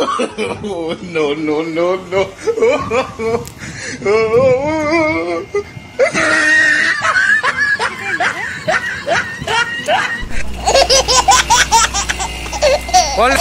no, no, no, no. Hola.